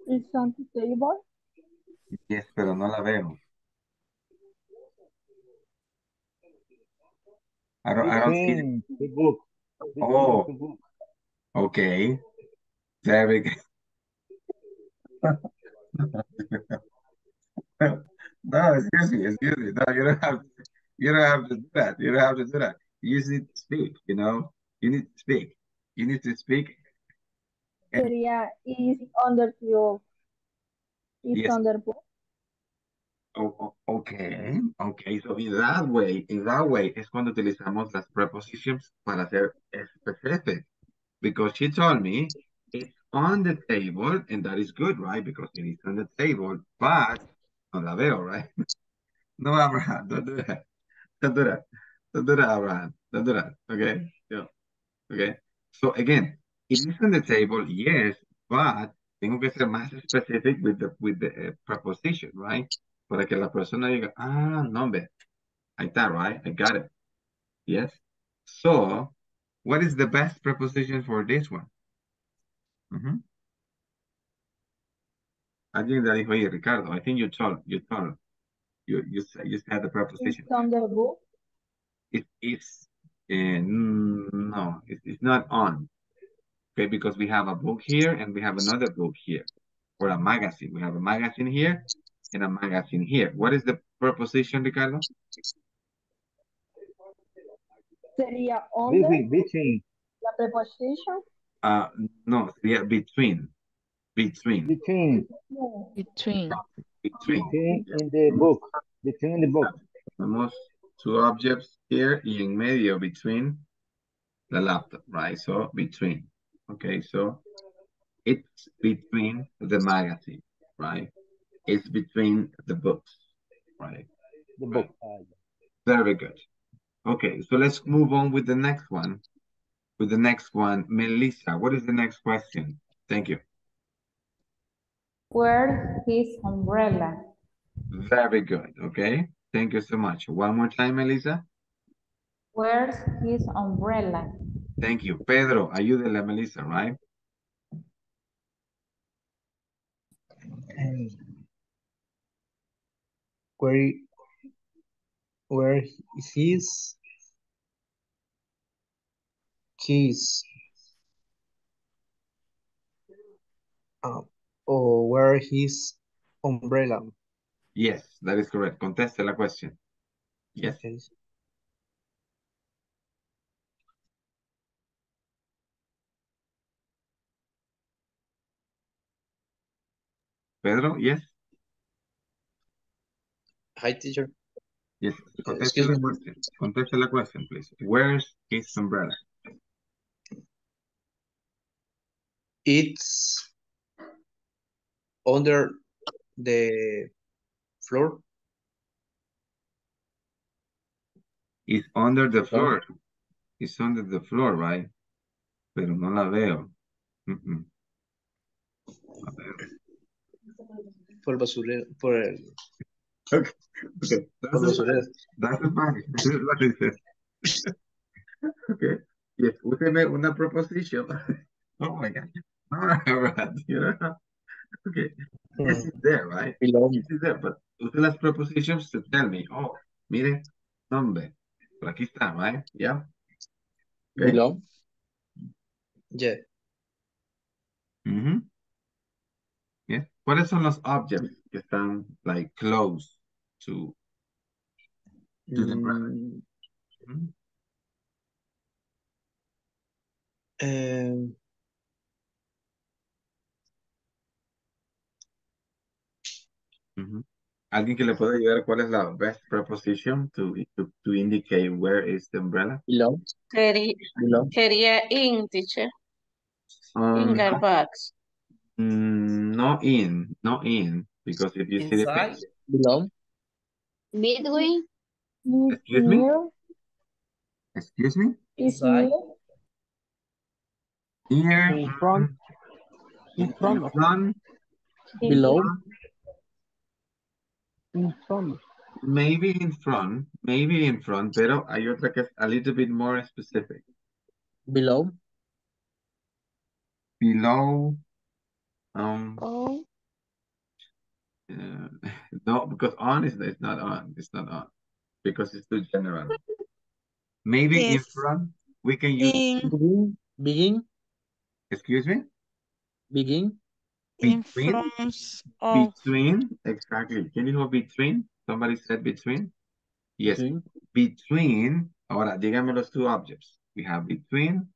Is on the table. Yes, pero no la veo. I don't, I don't see it. The book. Between Oh. book. Okay. Very good. No, excuse me, excuse me. No, you don't have to, you don't have to do that. You don't have to do that. You just need to speak, you know. You need to speak. You need to speak. And Sería is under the is Yes. under book. Oh, okay, okay. So in that way, in that way es cuando utilizamos las prepositions para ser specific. Because she told me it's on the table, and that is good, right? Because it is on the table, but no la veo, right? No, Abraham, don't do that. Don't do that. Don't do that, Abraham. Don't do that. Okay? Yeah. Okay. So again, it is on the table, yes, but tengo que ser más specific with the with the uh, preposition, right? Para que la persona diga, ah, no, hombre. Ahí está, right? I got it. Yes. So, what is the best preposition for this one? Ujú. Alguien le dijo ahí, Ricardo. I think you told, you told, you you said, you the preposition. under book. It is uh, no, it, it's not on. Okay, because we have a book here and we have another book here, or a magazine. We have a magazine here and a magazine here. What is the preposition, Ricardo? Sería under Between, between, la preposition. Uh, no, yeah, between, between, between, Between. between. between in the book. Between the book. Tenemos two objects here y en medio between the laptop, right? So between. Okay, so it's between the magazine, right? It's between the books, right? The book. Uh, Very good. Okay, so let's move on with the next one. With the next one, Melissa, what is the next question? Thank you. Where's his umbrella? Very good. Okay, thank you so much. One more time, Melissa. Where's his umbrella? Thank you. Pedro, ayúdele a Melissa, right? and where where is his keys? Um, or where his umbrella? Yes, that is correct. Conteste la question. Yes. Okay. Pedro, yes? Hi, teacher. Yes. Conteste Excuse la me. question. Conteste la question, please. Where's his umbrella? It's under the floor. It's under the floor. It's under the floor, right? Pero no la veo. Mm, mm. A ver. Por el basurero, por el, Okay. Okay. el That's basurero. That's fine. That's what it says. Okay. Yes, úseme una proposición. Oh my God. All right, you know? Okay. Yes, it's there, right? Yes, it's there, but use las prepositions to tell me, oh, mire, nombre. Por aquí está, right? Yeah. Okay. Below. Yeah. Mhm. Yes. ¿Cuáles son los objects que están like close to, to the umbrella? Mm, Mhm. eh, Mhm. ¿Alguien que le pueda ayudar cuál es la best preposition to, to, to indicate where is the umbrella? below. Sería, Below. sería in, teacher. Um, In no, Garbax. mm, no in, no in, because if you see the Inside. picture, Below. Between. excuse me, excuse me, is Inside. near. here, In front, in in front of, front, Below. in front. maybe in front, maybe in front, pero hay otra que es a little bit more specific. Below. Below, um, Oh. No, because on is it's not on, it's not on, because it's too general. Maybe in front, we can use, In, Begin. Begin. excuse me, Begin. in between, front of, between, exactly. Can you hold between? Somebody said between? Yes, Between. between, ahora dígame los two objects. We have between,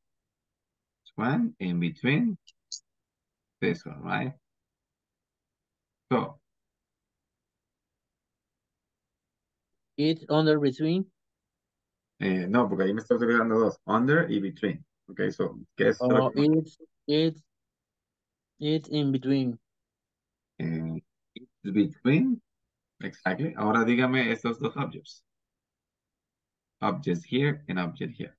this one, in between, this one, right? So, It's under between. eh, no, porque ahí me estoy olvidando dos, under y between. Okay, so, ¿qué es? Oh, it's it's it's in between. eh, it's between, exactly. Ahora dígame estos dos objects. Objects here and object here.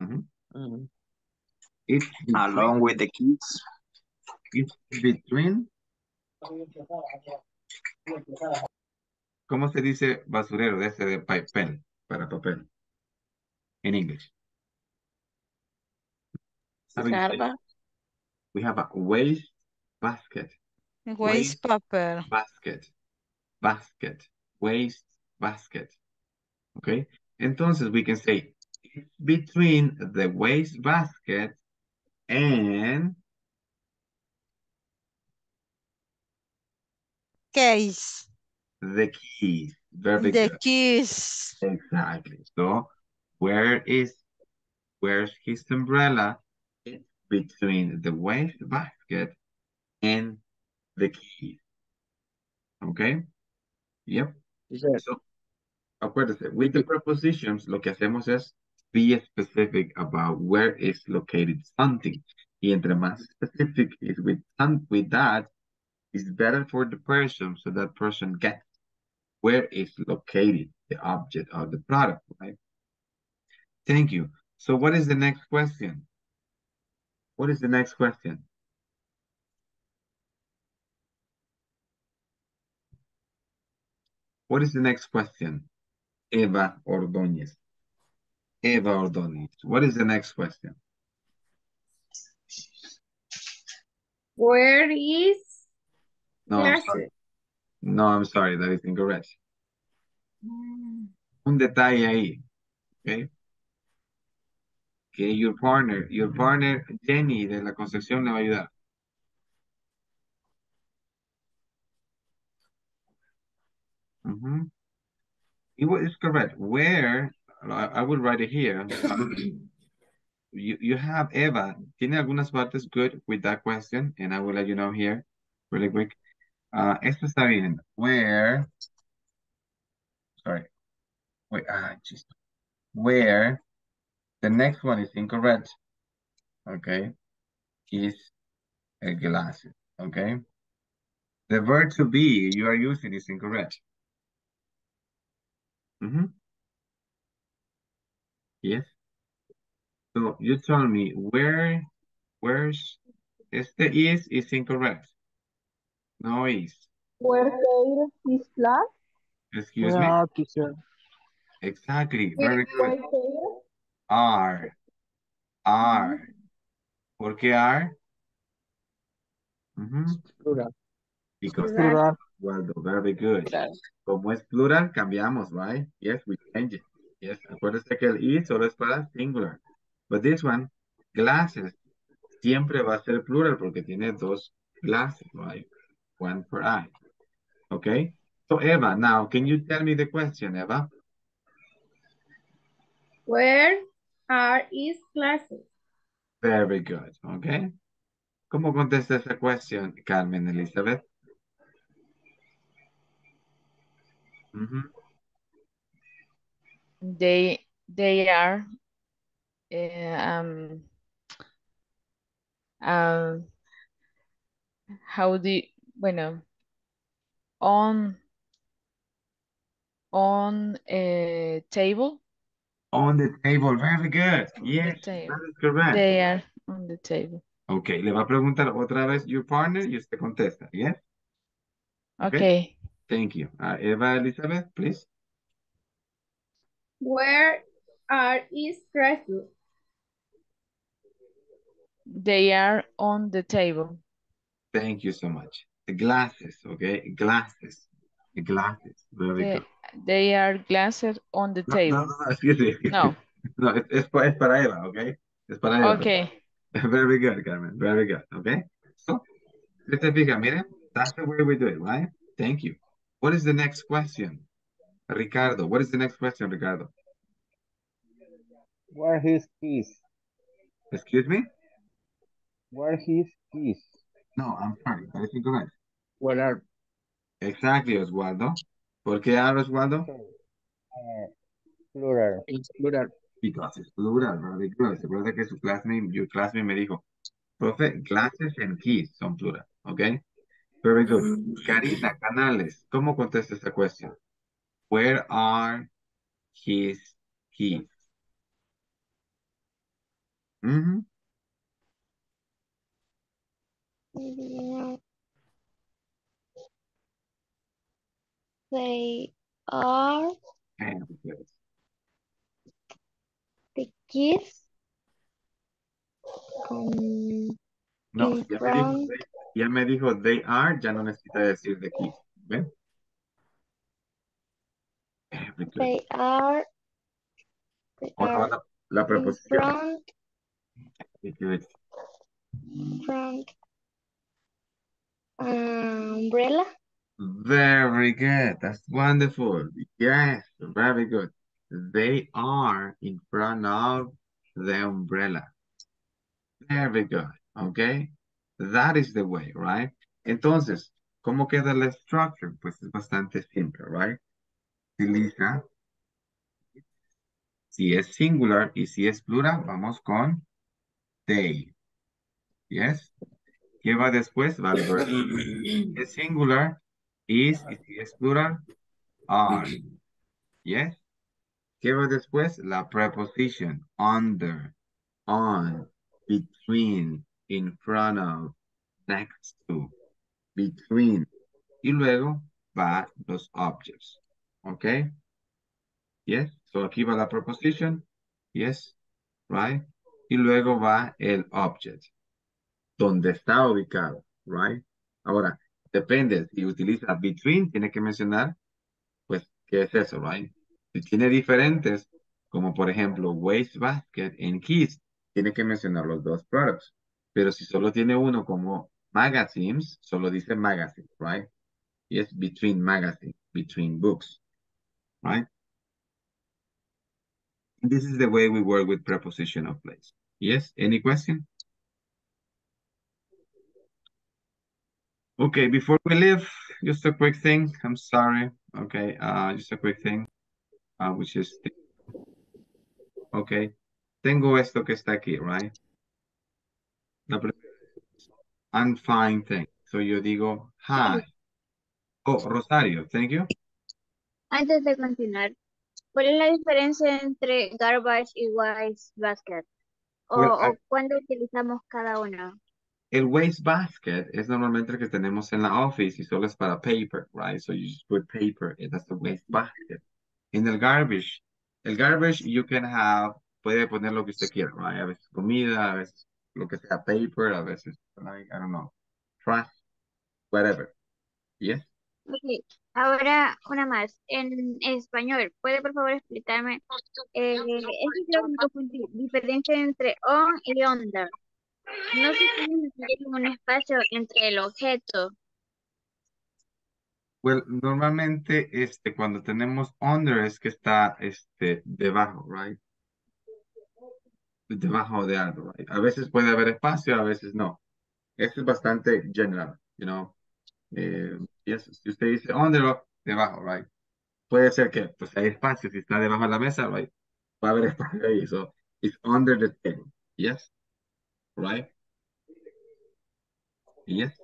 Mhm. Mm. It's Along with the kids. It's between. ¿Cómo se dice basurero de ese de papel? Para papel. En? Garba. We have a waste basket. waste paper. Basket. Basket. Waste basket. Okay. Entonces we can say between the waste basket and Case. the keys. Very The good. keys. Exactly. So where is where's his umbrella? It's between the waste basket and the keys. Okay? Yep. Yes. So acuérdese, with the prepositions, lo que hacemos es be specific about where is located something. Y entre más specific is with with that, is better for the person so that person gets where is located the object of the product, right? Thank you. So what is the next question? What is the next question? What is the next question? Eva Ordóñez. Eva Ordóñez. What is the next question? Where is No, I'm sorry. No, I'm sorry, that is incorrect. Un detalle ahí, okay? Que your partner, your partner Jenny de la Concepción le va a ayudar. Mhm. It wa- is correct. Where, I, I will write it here. You, you have Eva. Tiene algunas partes good with that question, and I will let you know here really quick. Uh, esto está bien. Where, sorry. Wait, ah, just where the next one is incorrect. Okay. Is a glasses. Okay. The verb to be you are using is incorrect. Mm-hmm. Yes. So you told me where, where's, este is is incorrect. No is. Where there is? Excuse me? teacher? Exactly. Very good. Are. Are. ¿Por qué are? Mhm. Plural. Because Plural. Waldo, very good. Como es plural, cambiamos, right? Yes, we change it. Yes, acuérdate que el i solo es para singular. But this one, glasses, siempre va a ser plural porque tiene dos glasses, right? One per eye. Okay? So Eva, now, can you tell me the question, Eva? Where are his glasses? Very good, okay? ¿Cómo contesta esa cuestión, Carmen Elizabeth? Mhm. They they are eh, um um how do you, bueno on on a table On the table, very good. Yes, that table. is correct. they are on the table Okay, le va a preguntar otra vez your partner y usted contesta, yes? okay Thank you. Uh, Eva Elizabeth, please. Where are his glasses? they are on the table Thank you so much. The glasses, okay? Glasses. The glasses. Very they, good. they are glasses on the No, no, table no, no, excuse me. no No, es, es, pa- es para Eva, okay? Es para Eva. okay Very good, Carmen. Very good, okay? So, si te fija, mire, that's the way we do it, right? Thank you. What is the next question? Ricardo, what is the next question, Ricardo? Where his keys? Excuse me? Where his keys? No, I'm sorry, that is incorrect. Where are? Exactly, Oswaldo. ¿Por qué ahora, Oswaldo? Uh, plural. It's plural. Because it's plural, very good. Se acuerda que su classmate, your classmate me dijo, profe, glasses and keys son plural, okay? Very good. Karina Canales, ¿cómo contesta esta cuestión? Where are his keys? Mhm. They are the. Um, No, ya me dijo, front. they- ya me dijo they are, ya no necesita decir the keys. ¿Ven? Good. They are. They are la, la preposición. front. Very Front. Umbrella. Very good. That's wonderful. Yes, very good. They are in front of the umbrella. Very good. Okay. That is the way, right? Entonces, ¿cómo queda la structure? Pues es bastante simple, right? Utiliza. Si es singular y si es plural, vamos con they. Yes. ¿Qué va después? Va el verbo. Si es singular, is, y es plural, are. Yes. ¿Qué va después? La preposition. Under, on, between, in front of, next to, between. Y luego va los objects. ¿Ok? Yes. So aquí va la preposition. Yes. Right. Y luego va el object. Donde está ubicado. Right. Ahora, depende. Si utiliza between, tiene que mencionar, pues, ¿qué es eso? Right. Si tiene diferentes, como por ejemplo, waste basket en keys, tiene que mencionar los dos products. Pero si solo tiene uno como magazines, solo dice magazine, right? Yes, between magazine, between books, right? This is the way we work with preposition of place. Yes, any question? Okay, before we leave, just a quick thing. I'm sorry. Okay, uh, just a quick thing, uh, which is, okay. Tengo esto que está aquí, right? La es unfind thing. So yo digo, hi. Oh, Rosario, thank you. Antes de continuar, ¿cuál es la diferencia entre garbage y waste basket? O, Well, o cuándo utilizamos cada uno? El waste basket es normalmente el que tenemos en la office y solo es para paper, right? So you just put paper and that's the waste basket. En el garbage, el garbage you can have, puede poner lo que usted quiera, right? A veces comida, a veces lo que sea paper, a veces, like, I don't know, trash, whatever. Yes? Ok, ahora una más. En español, ¿puede por favor explicarme? Eh, es. Diferencia entre on y under. No sé si es un espacio entre el objeto. Well, normalmente, este, cuando tenemos under es que está, este, debajo, right? Debajo de algo, right? A veces puede haber espacio, a veces no. Esto es bastante general, you know. Eh, yes, si usted dice under, debajo, right? Puede ser que, pues, hay espacio. Si está debajo de la mesa, right? Va a haber espacio ahí. So, it's under the table. Yes? Right? Yes?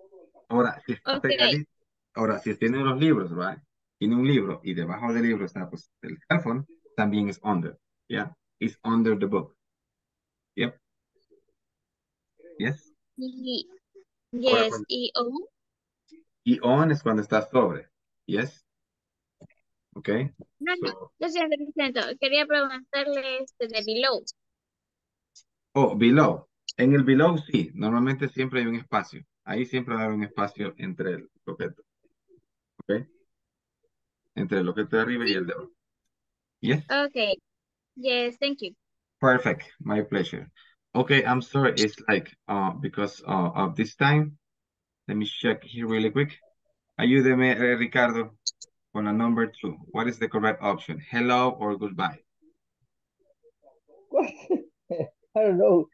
Ahora, si está Ok. pegadito, ahora, si tiene los libros, right? Tiene un libro y debajo del libro está, pues, el cellphone, también es under. Yeah? It's under the book. Yep. Yes? Y, Ahora, yes, cuando- y on. y on es cuando está sobre. Yes? Okay? No, no, So, lo siento, lo siento. Quería preguntarle este de below. Oh, below. En el below sí, normalmente siempre hay un espacio. Ahí siempre va a haber un espacio entre el objeto. ¿Ok? Entre el objeto de arriba y el de abajo. Yes? Okay. Yes, thank you. Perfect. My pleasure. Okay, I'm sorry. It's like, uh, because uh, of this time, let me check here really quick. Ayúdeme, eh, Ricardo, on a number two. What is the correct option? Hello or goodbye? I don't know.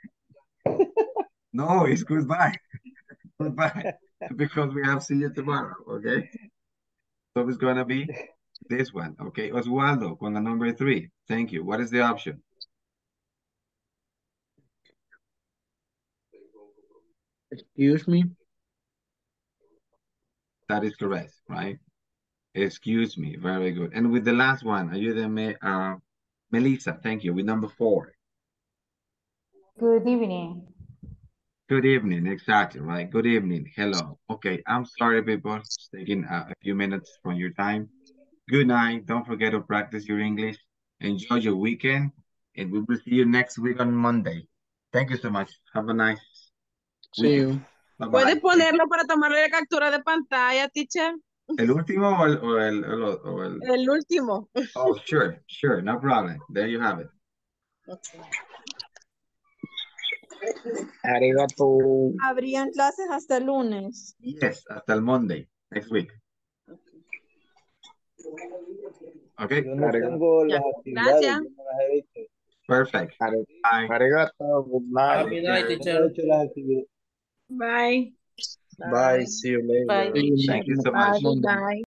No, it's goodbye. Goodbye. Because we have see you tomorrow, okay? So it's gonna be this one, okay? Oswaldo, con la number three. Thank you. What is the option? Excuse me. That is correct, right? Excuse me. Very good. And with the last one, ayúdeme, uh, Melissa, thank you. With number four. Good evening. Good evening, exactly, right? Good evening. Hello. Okay, I'm sorry, people. It's taking uh, a few minutes from your time. Good night. Don't forget to practice your English. Enjoy your weekend, and we will see you next week on Monday. Thank you so much. Have a nice See you. Bye-bye. ¿Puede ponerlo para tomarle la captura de pantalla, teacher? ¿El último o el, o el, o el- o el- El último. Oh, sure, sure, no problem. There you have it. Arigato. Habrían clases hasta el lunes. Yes, hasta el Monday, next week. Okay, Yo no tengo las gracias. yo no las he hecho. perfect. Bye. Arigato. Good night. Teacher. Bye. Bye. See you later. Bye. Thank you so much. Bye.